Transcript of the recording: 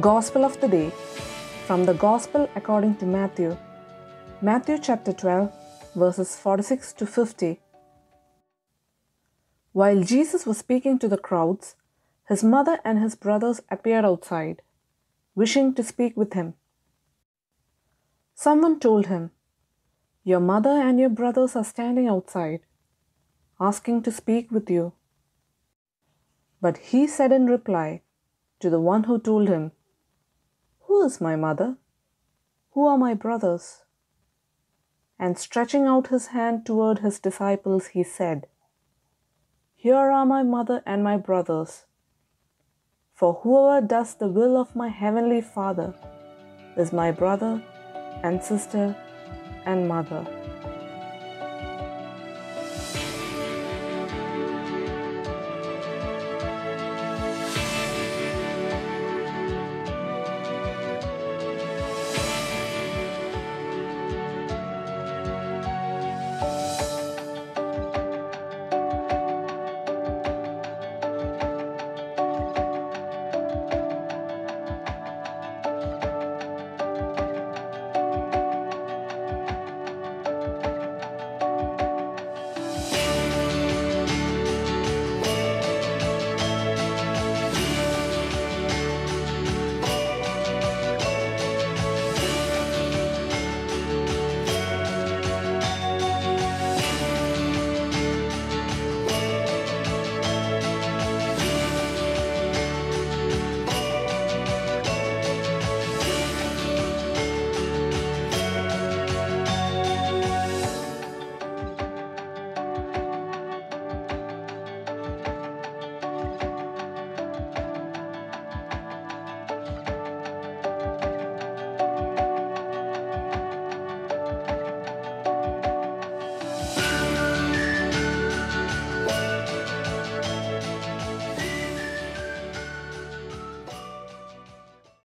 Gospel of the Day from the Gospel according to Matthew, Matthew chapter 12, verses 46 to 50. While Jesus was speaking to the crowds, his mother and his brothers appeared outside, wishing to speak with him. Someone told him, Your mother and your brothers are standing outside, asking to speak with you. But he said in reply to the one who told him, Who is my mother? Who are my brothers? And stretching out his hand toward his disciples, he said, Here are my mother and my brothers. For whoever does the will of my heavenly Father is my brother and sister and mother.